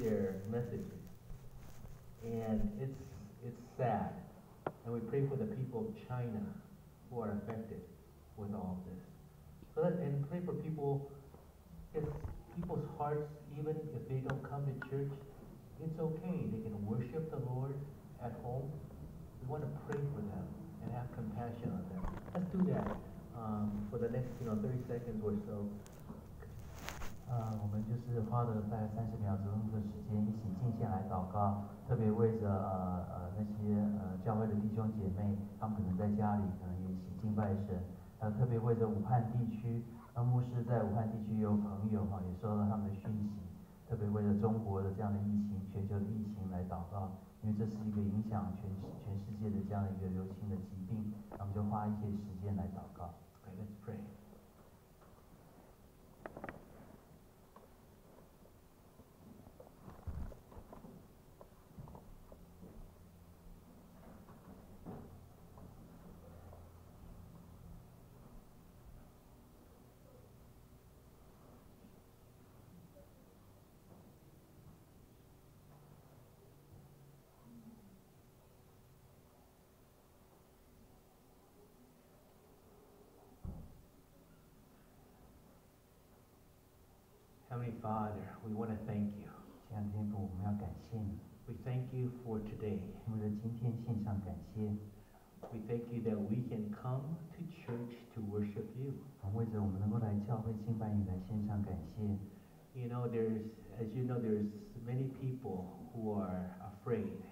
their messages. And it's, it's sad. And we pray for the people of China who are affected with all of this. So that, and pray for people, if people's hearts, even if they don't come to church, it's okay. They can worship the Lord at home. We want to pray for them and have compassion on them. Let's do that um, for the next, you know, 30 seconds or so. 呃，我们就是花了大概三十秒钟的时间，一起静下来祷告，特别为着呃呃那些呃教会的弟兄姐妹，他们可能在家里可能也一起敬拜神，还有特别为着武汉地区，那牧师在武汉地区有朋友哈，也收到他们的讯息，特别为了中国的这样的疫情、全球的疫情来祷告，因为这是一个影响全全世界的这样的一个流行的疾病，那么就花一些时间来祷告。OK，let's pray. Father, we want to thank you. 亲爱的天父，我们要感谢你， We thank you for today. 为了今天献上感谢， We thank you that we can come to church to worship you. 我们为着我们能够来教会敬拜你来献上感谢。 You know, there's, as you know, there's many people who are afraid.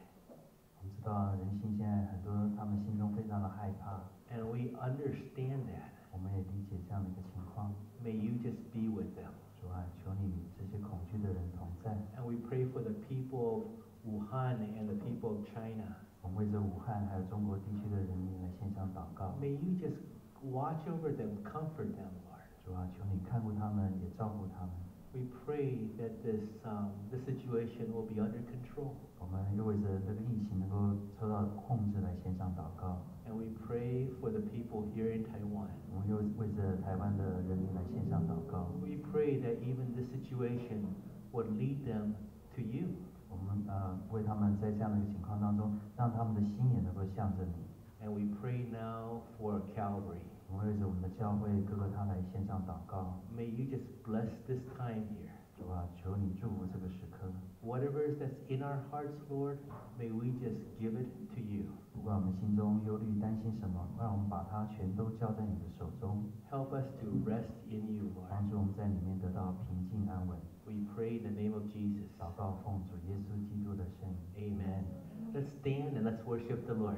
我们知道人性现在很多，他们心中非常的害怕， And we understand that. 我们也理解这样的一个情况。 May you just be with them. 主啊，求你与这些恐惧的人同在。And we pray for the people of Wuhan and the people of China. 我们为这武汉还有中国地区的人民来献上祷告。May you just watch over them, comfort them, Lord. 主啊，求你看顾他们，也照顾他们。We pray that this, um, this situation will be under control. 我们又为着这个疫情能够受到控制来献上祷告。 And we pray for the people here in Taiwan. 我们又为着台湾的人民来献上祷告。 We pray that even this situation would lead them to you. 我们呃为他们在这样的一个情况当中，让他们的心也能够向着你。 And we pray now for Calvary. 我们为着我们的教会各个他来献上祷告。 May you just bless this time here. 主啊，求你祝福这个时刻。 Whatever is that's in our hearts, Lord, may we just give it to you. 不管我们心中忧虑、担心什么，让我们把它全都交在你的手中， Help us to rest in you, Lord. 帮助我们在里面得到平静安稳。 We pray in the name of Jesus. 祷告奉主耶稣基督的圣名。 Amen. Let's stand and let's worship the Lord.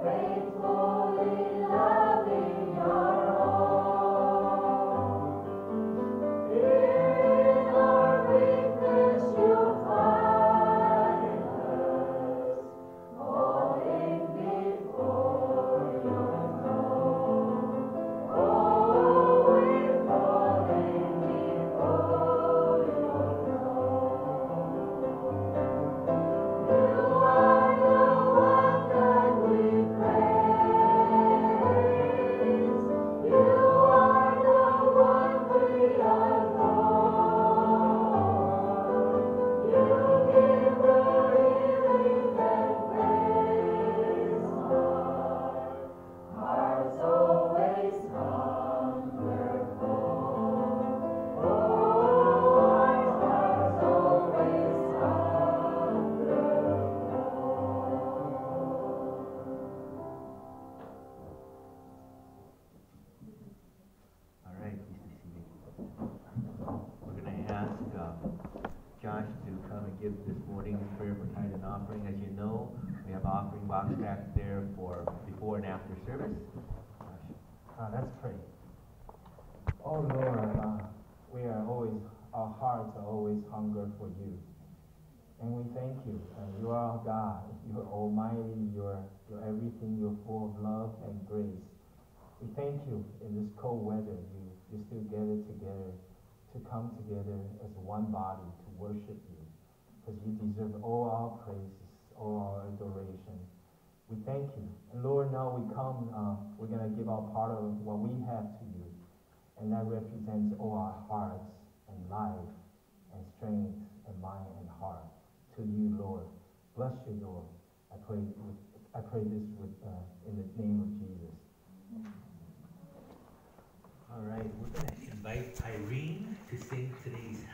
Praise Uh, let's pray. Oh Lord, uh, we are always, our hearts are always hunger for you. And we thank you. Uh, you are God. You are almighty. You are, you're everything. You're full of love and grace. We thank you in this cold weather. You, you still gather together to come together as one body to worship you. Because you deserve all our praises, all our adoration. We thank you. And Lord, now we come, uh, we're going to give our part of what we have to you. And that represents all our hearts and life and strength and mind and heart to you, Lord. Bless you, Lord. I pray, I pray this with, uh, in the name of Jesus. All right, we're going to invite Irene to sing today's